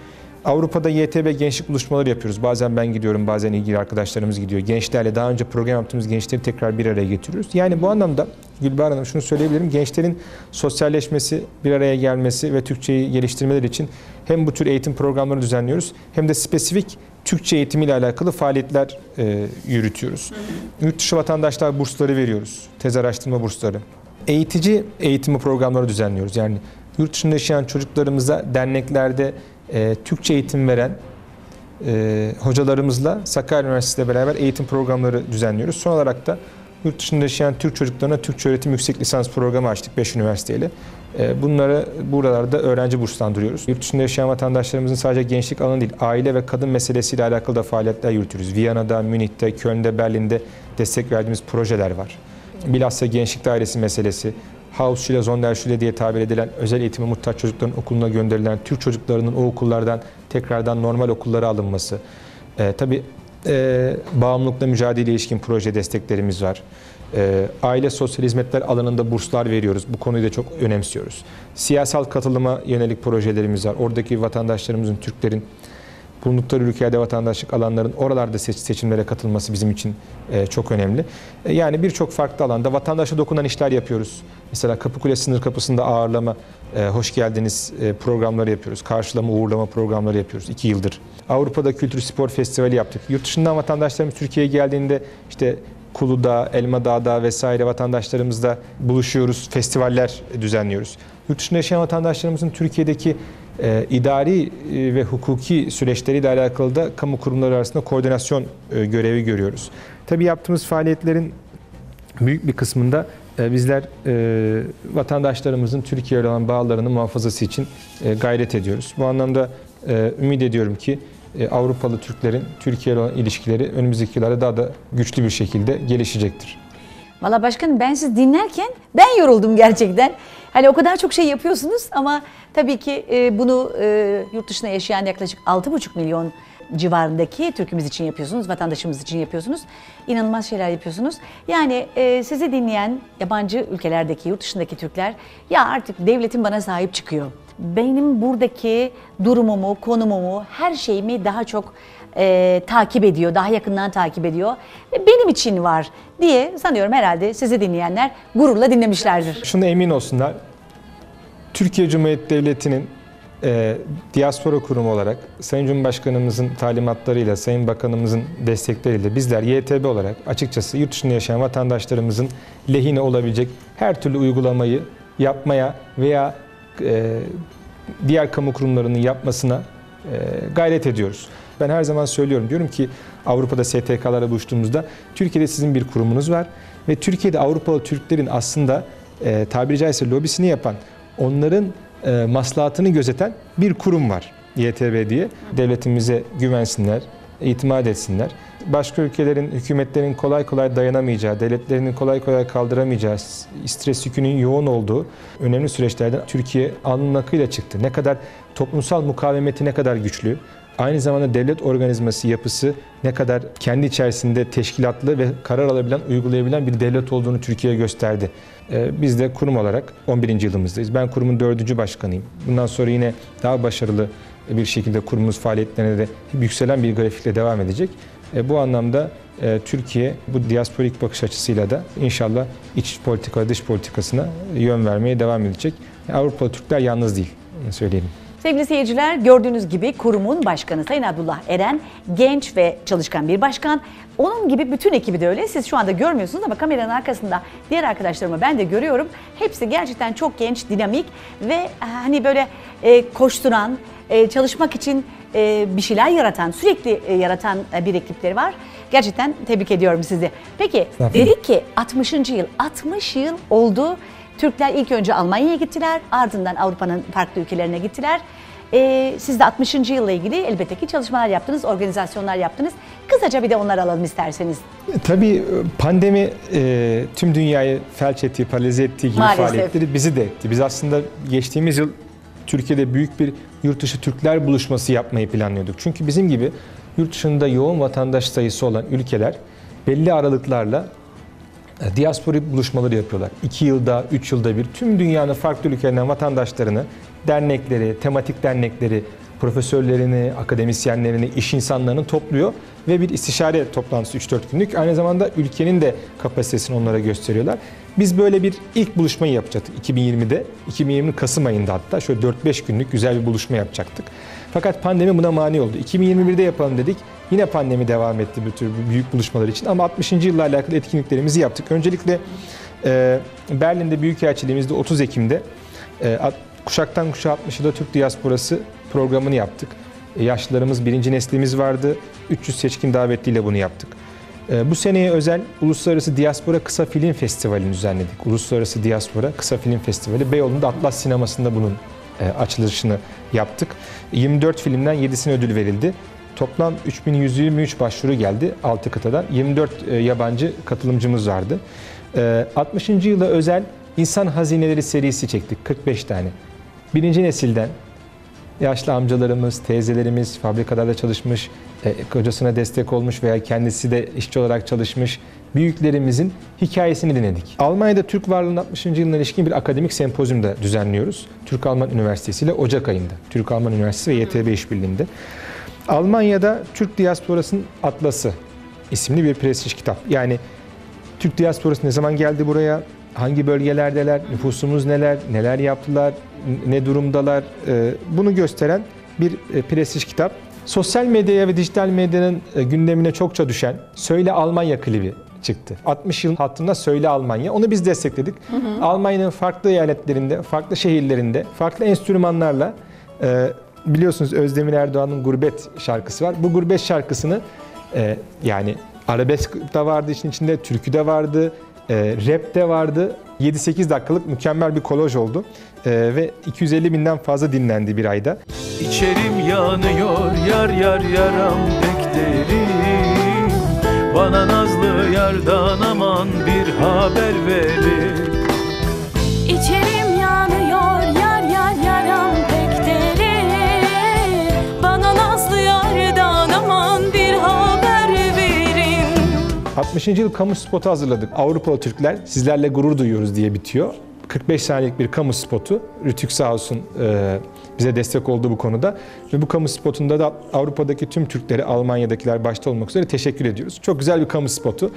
Avrupa'da YTB gençlik buluşmaları yapıyoruz. Bazen ben gidiyorum, bazen ilgili arkadaşlarımız gidiyor. Gençlerle daha önce program yaptığımız gençleri tekrar bir araya getiriyoruz. Yani bu anlamda Gülbahar Hanım şunu söyleyebilirim. Gençlerin sosyalleşmesi, bir araya gelmesi ve Türkçeyi geliştirmeleri için hem bu tür eğitim programları düzenliyoruz hem de spesifik Türkçe eğitimiyle alakalı faaliyetler e, yürütüyoruz. Yurt dışı vatandaşlar bursları veriyoruz. Tez araştırma bursları. Eğitici eğitimi programları düzenliyoruz. Yani yurt dışında yaşayan çocuklarımıza derneklerde e, Türkçe eğitim veren e, hocalarımızla Sakarya Üniversitesi ile beraber eğitim programları düzenliyoruz. Son olarak da yurt dışında yaşayan Türk çocuklarına Türkçe öğretim yüksek lisans programı açtık 5 üniversiteyle. E, bunları buralarda öğrenci burslandırıyoruz. Yurt dışında yaşayan vatandaşlarımızın sadece gençlik alanı değil, aile ve kadın meselesiyle alakalı da faaliyetler yürütüyoruz. Viyana'da, Münih'te, Köln'de, Berlin'de destek verdiğimiz projeler var. Bilhassa gençlik dairesi meselesi, Hausschule, Sonderschule diye tabir edilen özel eğitime muhtaç çocukların okuluna gönderilen Türk çocuklarının o okullardan tekrardan normal okullara alınması. Ee, tabii e, bağımlılıkla mücadele ilişkin proje desteklerimiz var. Ee, aile sosyal hizmetler alanında burslar veriyoruz. Bu konuyu da çok önemsiyoruz. Siyasal katılıma yönelik projelerimiz var. Oradaki vatandaşlarımızın, Türklerin bulundukları ülkelerde vatandaşlık alanların oralarda seç- seçimlere katılması bizim için e, çok önemli. E, yani birçok farklı alanda vatandaşa dokunan işler yapıyoruz. Mesela Kapıkule sınır kapısında ağırlama, e, hoş geldiniz e, programları yapıyoruz. Karşılama, uğurlama programları yapıyoruz iki yıldır. Avrupa'da Kültür Spor Festivali yaptık. Yurt dışından vatandaşlarımız Türkiye'ye geldiğinde işte Kulu'da, Elmadağ'da vesaire vatandaşlarımızla buluşuyoruz, festivaller düzenliyoruz. Yurt dışında yaşayan vatandaşlarımızın Türkiye'deki e, idari e, ve hukuki süreçleriyle alakalı da kamu kurumları arasında koordinasyon e, görevi görüyoruz. Tabii yaptığımız faaliyetlerin büyük bir kısmında e, bizler e, vatandaşlarımızın Türkiye ile olan bağlarının muhafazası için e, gayret ediyoruz. Bu anlamda e, ümit ediyorum ki Avrupalı Türklerin Türkiye ile olan ilişkileri önümüzdeki yıllarda daha da güçlü bir şekilde gelişecektir. Valla başkanım ben siz dinlerken ben yoruldum gerçekten. Hani o kadar çok şey yapıyorsunuz ama tabii ki e, bunu e, yurt dışında yaşayan yaklaşık 6,5 milyon civarındaki Türk'ümüz için yapıyorsunuz, vatandaşımız için yapıyorsunuz. İnanılmaz şeyler yapıyorsunuz. Yani e, sizi dinleyen yabancı ülkelerdeki, yurt dışındaki Türkler ya artık devletin bana sahip çıkıyor. Benim buradaki durumumu, konumumu, her şeyimi daha çok e, takip ediyor, daha yakından takip ediyor. Ve benim için var diye sanıyorum herhalde sizi dinleyenler gururla dinlemişlerdir. Şuna emin olsunlar. Türkiye Cumhuriyeti Devleti'nin e, diaspora kurumu olarak Sayın Cumhurbaşkanımızın talimatlarıyla, Sayın Bakanımızın destekleriyle bizler YTB olarak açıkçası yurt dışında yaşayan vatandaşlarımızın lehine olabilecek her türlü uygulamayı yapmaya veya e, diğer kamu kurumlarının yapmasına e, gayret ediyoruz. Ben her zaman söylüyorum diyorum ki Avrupa'da STK'lara buluştuğumuzda Türkiye'de sizin bir kurumunuz var ve Türkiye'de Avrupalı Türklerin aslında e, tabiri caizse lobisini yapan onların e, maslahatını gözeten bir kurum var YTB diye. Devletimize güvensinler, itimat etsinler. Başka ülkelerin, hükümetlerin kolay kolay dayanamayacağı, devletlerinin kolay kolay kaldıramayacağı, stres yükünün yoğun olduğu önemli süreçlerden Türkiye alnının akıyla çıktı. Ne kadar toplumsal mukavemeti ne kadar güçlü, aynı zamanda devlet organizması yapısı ne kadar kendi içerisinde teşkilatlı ve karar alabilen, uygulayabilen bir devlet olduğunu Türkiye'ye gösterdi. Ee, Biz de kurum olarak 11. yılımızdayız. Ben kurumun dördüncü başkanıyım. Bundan sonra yine daha başarılı bir şekilde kurumumuz faaliyetlerine de yükselen bir grafikle devam edecek. E, Bu anlamda e, Türkiye bu diasporik bakış açısıyla da inşallah iç politika, dış politikasına yön vermeye devam edecek. Avrupalı Türkler yalnız değil, söyleyelim. Sevgili seyirciler gördüğünüz gibi kurumun başkanı Sayın Abdullah Eren genç ve çalışkan bir başkan. Onun gibi bütün ekibi de öyle. Siz şu anda görmüyorsunuz ama kameranın arkasında diğer arkadaşlarımı ben de görüyorum. Hepsi gerçekten çok genç, dinamik ve hani böyle e, koşturan, e, çalışmak için e, bir şeyler yaratan, sürekli e, yaratan e, bir ekipleri var. Gerçekten tebrik ediyorum sizi. Peki dedik ki 60. yıl, 60 yıl oldu. Türkler ilk önce Almanya'ya gittiler, ardından Avrupa'nın farklı ülkelerine gittiler. Ee, siz de 60. yılla ilgili elbette ki çalışmalar yaptınız, organizasyonlar yaptınız. Kısaca bir de onları alalım isterseniz. Tabii pandemi e, tüm dünyayı felç ettiği, paralize ettiği gibi Maalesef. faaliyetleri bizi de etti. Biz aslında geçtiğimiz yıl Türkiye'de büyük bir yurt dışı Türkler buluşması yapmayı planlıyorduk. Çünkü bizim gibi yurt dışında yoğun vatandaş sayısı olan ülkeler belli aralıklarla e, diaspori buluşmaları yapıyorlar. İki yılda, üç yılda bir tüm dünyanın farklı ülkelerinden vatandaşlarını, dernekleri, tematik dernekleri, profesörlerini, akademisyenlerini, iş insanlarını topluyor ve bir istişare toplantısı 3-4 günlük. Aynı zamanda ülkenin de kapasitesini onlara gösteriyorlar. Biz böyle bir ilk buluşmayı yapacaktık 2020'de. 2020 Kasım ayında hatta şöyle 4-5 günlük güzel bir buluşma yapacaktık. Fakat pandemi buna mani oldu. 2021'de yapalım dedik. Yine pandemi devam etti bu tür büyük buluşmalar için ama 60. yılla alakalı etkinliklerimizi yaptık. Öncelikle e, Berlin'de Büyükelçiliğimizde 30 Ekim'de e, Kuşaktan Kuşağa 60 yılda Türk Diasporası programını yaptık. E, yaşlılarımız, birinci neslimiz vardı. 300 seçkin davetliyle bunu yaptık. E, bu seneye özel Uluslararası Diaspora Kısa Film Festivali'ni düzenledik. Uluslararası Diaspora Kısa Film Festivali. Beyoğlu'nda Atlas Sineması'nda bunun e, açılışını yaptık. 24 filmden 7'sine ödül verildi. Toplam 3123 başvuru geldi 6 kıtadan. 24 e, yabancı katılımcımız vardı. E, 60. yıla özel İnsan Hazineleri serisi çektik 45 tane. Birinci nesilden yaşlı amcalarımız, teyzelerimiz fabrikalarda çalışmış, e, kocasına destek olmuş veya kendisi de işçi olarak çalışmış büyüklerimizin hikayesini dinledik. Almanya'da Türk varlığının 60. yılına ilişkin bir akademik sempozyum da düzenliyoruz. Türk-Alman Üniversitesi ile Ocak ayında. Türk-Alman Üniversitesi ve YTB işbirliğinde. Almanya'da Türk Diasporası'nın Atlası isimli bir prestij kitap. Yani Türk diasporası ne zaman geldi buraya? Hangi bölgelerdeler? Nüfusumuz neler? Neler yaptılar? Ne durumdalar? Ee, Bunu gösteren bir e, prestij kitap. Sosyal medyaya ve dijital medyanın e, gündemine çokça düşen Söyle Almanya klibi çıktı. 60 yıl hattında Söyle Almanya. Onu biz destekledik. Almanya'nın farklı eyaletlerinde, farklı şehirlerinde, farklı enstrümanlarla e, biliyorsunuz Özdemir Erdoğan'ın Gurbet şarkısı var. Bu Gurbet şarkısını e, yani arabesk da vardı işin içinde, türkü de vardı, e, rap de vardı. 7-8 dakikalık mükemmel bir kolaj oldu. E, ve 250 binden fazla dinlendi bir ayda. İçerim yanıyor yar yar yaram pek derin Bana nazlı yardan aman bir haber verin 60. yıl kamu spotu hazırladık. Avrupalı Türkler sizlerle gurur duyuyoruz diye bitiyor. 45 saniyelik bir kamu spotu. Rütük sağ olsun e, bize destek oldu bu konuda. Ve bu kamu spotunda da Avrupa'daki tüm Türkleri, Almanya'dakiler başta olmak üzere teşekkür ediyoruz. Çok güzel bir kamu spotu.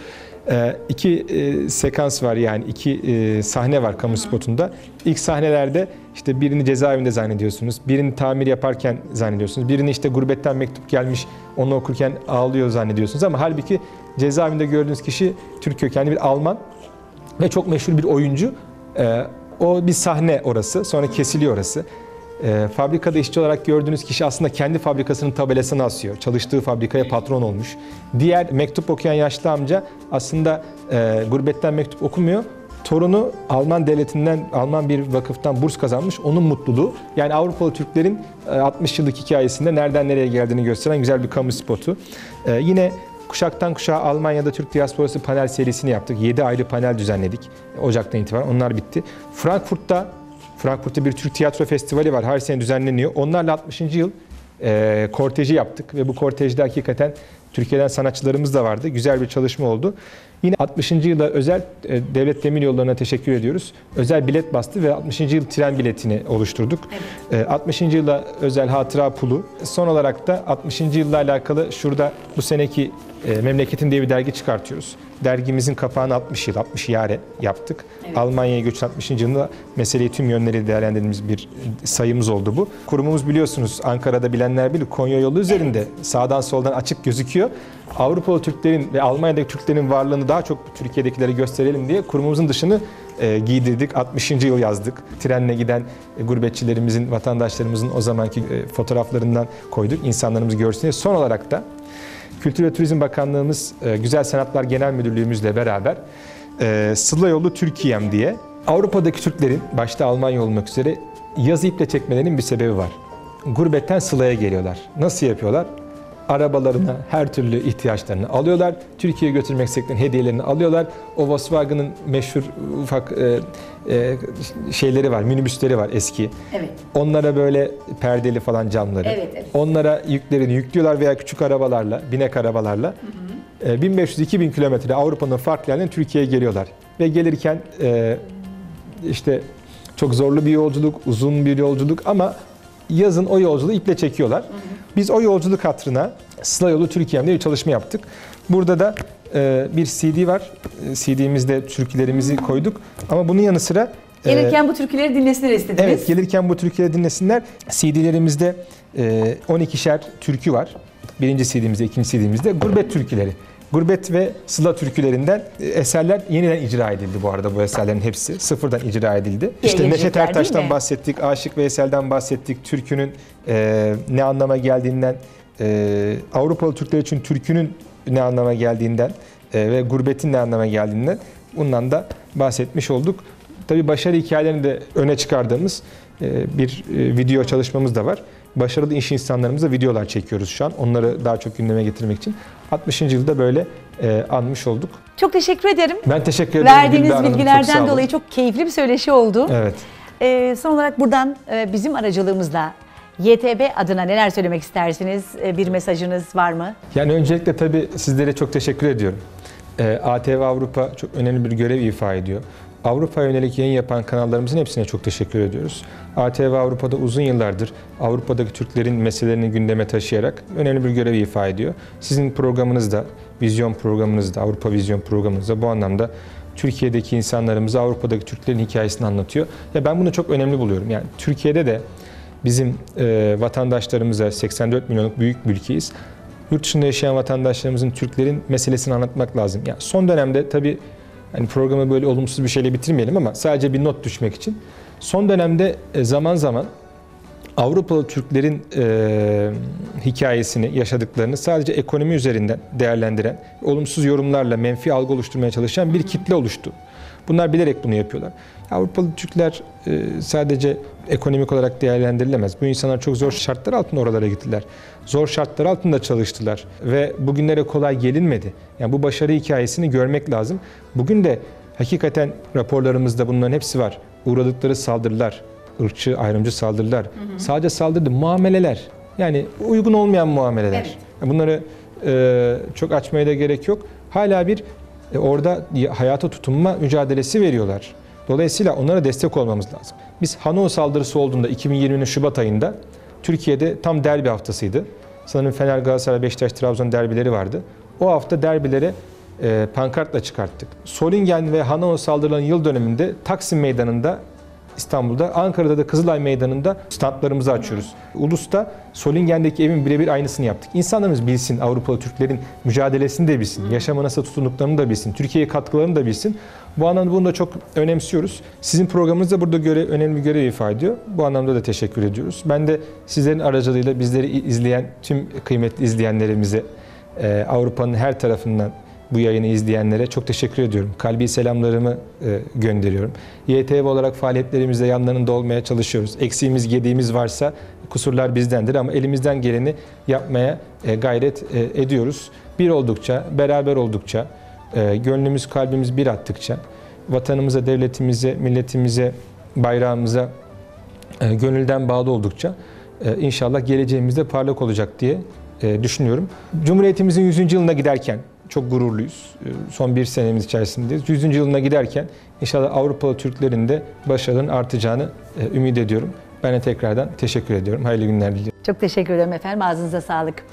E, iki e, sekans var yani iki e, sahne var kamu spotunda. İlk sahnelerde işte birini cezaevinde zannediyorsunuz, birini tamir yaparken zannediyorsunuz, birini işte gurbetten mektup gelmiş onu okurken ağlıyor zannediyorsunuz ama halbuki cezaevinde gördüğünüz kişi Türk kökenli bir Alman ve çok meşhur bir oyuncu. Ee, o bir sahne orası, sonra kesiliyor orası. Ee, fabrikada işçi olarak gördüğünüz kişi aslında kendi fabrikasının tabelasını asıyor. Çalıştığı fabrikaya patron olmuş. Diğer mektup okuyan yaşlı amca aslında e, gurbetten mektup okumuyor. Torunu Alman devletinden, Alman bir vakıftan burs kazanmış. Onun mutluluğu. Yani Avrupalı Türklerin e, 60 yıllık hikayesinde nereden nereye geldiğini gösteren güzel bir kamu spotu. Ee, yine Kuşaktan kuşağa Almanya'da Türk Diasporası panel serisini yaptık. 7 ayrı panel düzenledik. Ocak'tan itibaren onlar bitti. Frankfurt'ta Frankfurt'ta bir Türk Tiyatro Festivali var. Her sene düzenleniyor. Onlarla 60. yıl e, korteji yaptık ve bu kortejde hakikaten Türkiye'den sanatçılarımız da vardı. Güzel bir çalışma oldu. Yine 60. yıla özel e, Devlet Demir Yolları'na teşekkür ediyoruz. Özel bilet bastı ve 60. yıl tren biletini oluşturduk. E, 60. yıla özel hatıra pulu. Son olarak da 60. yılla alakalı şurada bu seneki e, Memleketin diye bir dergi çıkartıyoruz. Dergimizin kapağını 60 yıl, 60 yare yaptık. Almanya'ya göç 60. yılında meseleyi tüm yönleriyle değerlendirdiğimiz bir sayımız oldu bu. Kurumumuz biliyorsunuz Ankara'da bilenler bilir Konya yolu üzerinde sağdan soldan açık gözüküyor. Avrupalı Türklerin ve Almanya'daki Türklerin varlığını daha çok Türkiye'dekilere gösterelim diye kurumumuzun dışını e, giydirdik. 60. yıl yazdık. Trenle giden e, gurbetçilerimizin, vatandaşlarımızın o zamanki e, fotoğraflarından koyduk. İnsanlarımız görsün diye. Son olarak da Kültür ve Turizm Bakanlığımız e, Güzel Sanatlar Genel Müdürlüğümüzle beraber e, Sıla Yolu Türkiye'm diye Avrupa'daki Türklerin başta Almanya olmak üzere yazı iple çekmelerinin bir sebebi var. Gurbetten Sıla'ya geliyorlar. Nasıl yapıyorlar? Arabalarına her türlü ihtiyaçlarını alıyorlar. Türkiye'ye götürmek istedikleri hediyelerini alıyorlar. O Volkswagen'ın meşhur ufak e, e, şeyleri var, minibüsleri var eski. Evet. Onlara böyle perdeli falan camları. Evet, evet. Onlara yüklerini yüklüyorlar veya küçük arabalarla, binek arabalarla. E, 1500-2000 kilometre Avrupa'nın farklı yerlerine Türkiye'ye geliyorlar. Ve gelirken e, işte çok zorlu bir yolculuk, uzun bir yolculuk ama yazın o yolculuğu iple çekiyorlar. Biz o yolculuk hatırına Sıla Yolu Türkiye'm diye bir çalışma yaptık. Burada da e, bir CD var. E, CD'mizde türkülerimizi koyduk. Ama bunun yanı sıra e, Gelirken bu türküleri dinlesinler istediniz. Evet, gelirken bu türküleri dinlesinler. CD'lerimizde e, 12'şer türkü var. Birinci CD'mizde, ikinci CD'mizde gurbet türküleri. Gurbet ve Sıla türkülerinden e, eserler yeniden icra edildi bu arada bu eserlerin hepsi. Sıfırdan icra edildi. İşte Neşet Ertaş'tan bahsettik, Aşık Veysel'den bahsettik, türkünün e, ne anlama geldiğinden, e, Avrupalı Türkler için türkünün ne anlama geldiğinden e, ve gurbetin ne anlama geldiğinden bundan da bahsetmiş olduk. Tabii başarı hikayelerini de öne çıkardığımız e, bir e, video çalışmamız da var. Başarılı iş insanlarımıza videolar çekiyoruz şu an. Onları daha çok gündeme getirmek için. 60. yılda böyle e, anmış olduk. Çok teşekkür ederim. Ben teşekkür ederim. Verdiğiniz. Çok sağ bilgilerden olun. dolayı çok keyifli bir söyleşi oldu. Evet. Ee, son olarak buradan e, bizim aracılığımızla YTB adına neler söylemek istersiniz? E, bir mesajınız var mı? Yani öncelikle tabii sizlere çok teşekkür ediyorum. Ee, ATV Avrupa çok önemli bir görev ifa ediyor. Avrupa yönelik yayın yapan kanallarımızın hepsine çok teşekkür ediyoruz. ATV Avrupa'da uzun yıllardır Avrupa'daki Türklerin meselelerini gündeme taşıyarak önemli bir görev ifa ediyor. Sizin programınız da, vizyon programınız da, Avrupa Vizyon programınız da bu anlamda Türkiye'deki insanlarımıza Avrupa'daki Türklerin hikayesini anlatıyor. Ya ben bunu çok önemli buluyorum. Yani Türkiye'de de bizim e, vatandaşlarımıza 84 milyonluk büyük bir ülkeyiz. Yurt dışında yaşayan vatandaşlarımızın Türklerin meselesini anlatmak lazım. Yani son dönemde tabii hani programı böyle olumsuz bir şeyle bitirmeyelim ama sadece bir not düşmek için. Son dönemde e, zaman zaman Avrupalı Türklerin e, hikayesini, yaşadıklarını sadece ekonomi üzerinden değerlendiren, olumsuz yorumlarla menfi algı oluşturmaya çalışan bir kitle oluştu. Bunlar bilerek bunu yapıyorlar. Avrupalı Türkler e, sadece ekonomik olarak değerlendirilemez. Bu insanlar çok zor şartlar altında oralara gittiler. Zor şartlar altında çalıştılar ve bugünlere kolay gelinmedi. Yani bu başarı hikayesini görmek lazım. Bugün de hakikaten raporlarımızda bunların hepsi var. Uğradıkları saldırılar, ırkçı, ayrımcı saldırılar. Sadece saldırdı, muameleler. Yani uygun olmayan muameleler. Evet. Bunları e, çok açmaya da gerek yok. Hala bir e, orada hayata tutunma mücadelesi veriyorlar. Dolayısıyla onlara destek olmamız lazım. Biz Hanoi saldırısı olduğunda 2020'nin Şubat ayında Türkiye'de tam derbi haftasıydı. Sanırım Fener, Galatasaray, Beşiktaş, Trabzon derbileri vardı. O hafta derbilere e, pankartla çıkarttık. Solingen ve Hanoi saldırılarının yıl döneminde Taksim Meydanı'nda İstanbul'da, Ankara'da da Kızılay Meydanı'nda standlarımızı açıyoruz. Ulus'ta Solingen'deki evin birebir aynısını yaptık. İnsanlarımız bilsin, Avrupalı Türklerin mücadelesini de bilsin, yaşama nasıl tutunduklarını da bilsin, Türkiye'ye katkılarını da bilsin. Bu anlamda bunu da çok önemsiyoruz. Sizin programınız da burada göre, önemli bir görev ifade ediyor. Bu anlamda da teşekkür ediyoruz. Ben de sizlerin aracılığıyla bizleri izleyen tüm kıymetli izleyenlerimize, e, Avrupa'nın her tarafından bu yayını izleyenlere çok teşekkür ediyorum. Kalbi selamlarımı e, gönderiyorum. YTV olarak faaliyetlerimizde yanlarında olmaya çalışıyoruz. Eksiğimiz, gediğimiz varsa kusurlar bizdendir ama elimizden geleni yapmaya e, gayret ediyoruz. Bir oldukça, beraber oldukça, e, gönlümüz, kalbimiz bir attıkça, vatanımıza, devletimize, milletimize, bayrağımıza e, gönülden bağlı oldukça e, inşallah geleceğimizde parlak olacak diye e, düşünüyorum. Cumhuriyetimizin 100. yılına giderken çok gururluyuz. Son bir senemiz içerisindeyiz. 100. yılına giderken inşallah Avrupalı Türklerin de başarının artacağını ümit ediyorum. Ben de tekrardan teşekkür ediyorum. Hayırlı günler diliyorum. Çok teşekkür ederim efendim. Ağzınıza sağlık.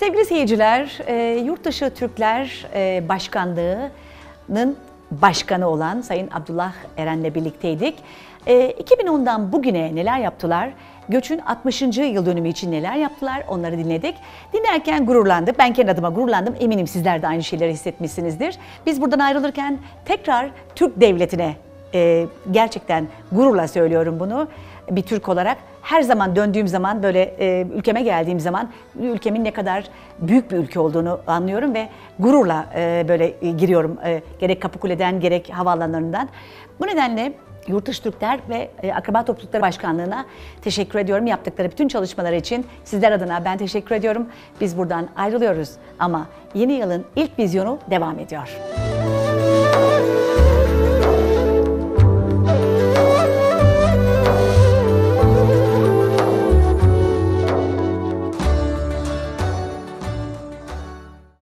Sevgili seyirciler, e, Yurtdışı Türkler e, Başkanlığı'nın başkanı olan Sayın Abdullah Eren'le birlikteydik. E, 2010'dan bugüne neler yaptılar? Göç'ün 60. yıl dönümü için neler yaptılar? Onları dinledik. Dinlerken gururlandık. Ben kendi adıma gururlandım. Eminim sizler de aynı şeyleri hissetmişsinizdir. Biz buradan ayrılırken tekrar Türk Devleti'ne e, gerçekten gururla söylüyorum bunu bir Türk olarak her zaman döndüğüm zaman böyle e, ülkeme geldiğim zaman ülkemin ne kadar büyük bir ülke olduğunu anlıyorum ve gururla e, böyle e, giriyorum e, gerek Kapıkule'den gerek havaalanlarından. Bu nedenle Yurtdışı Türkler ve e, Akraba Toplulukları Başkanlığı'na teşekkür ediyorum. Yaptıkları bütün çalışmalar için sizler adına ben teşekkür ediyorum. Biz buradan ayrılıyoruz ama yeni yılın ilk vizyonu devam ediyor.